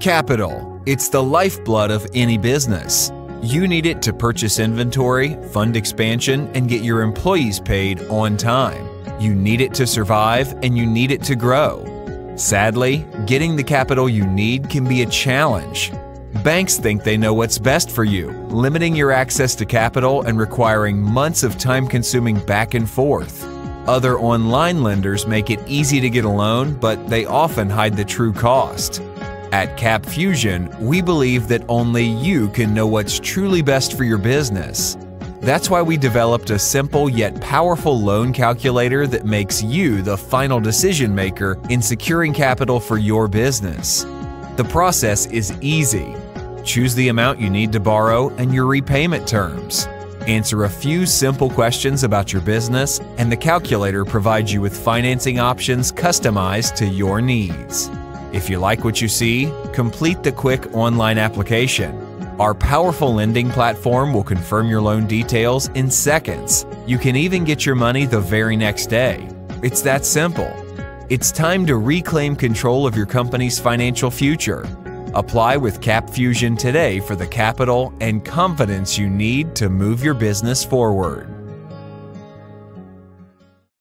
Capital. It's the lifeblood of any business. You need it to purchase inventory, fund expansion, and get your employees paid on time. You need it to survive, and you need it to grow. Sadly, getting the capital you need can be a challenge. Banks think they know what's best for you, limiting your access to capital and requiring months of time consuming back and forth. Other online lenders make it easy to get a loan, but they often hide the true cost. At CapFusion, we believe that only you can know what's truly best for your business. That's why we developed a simple yet powerful loan calculator that makes you the final decision maker in securing capital for your business. The process is easy. Choose the amount you need to borrow and your repayment terms. Answer a few simple questions about your business, and the calculator provides you with financing options customized to your needs. If you like what you see, complete the quick online application. Our powerful lending platform will confirm your loan details in seconds. You can even get your money the very next day. It's that simple. It's time to reclaim control of your company's financial future. Apply with CapFusion today for the capital and confidence you need to move your business forward.